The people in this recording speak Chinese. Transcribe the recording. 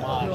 妈的！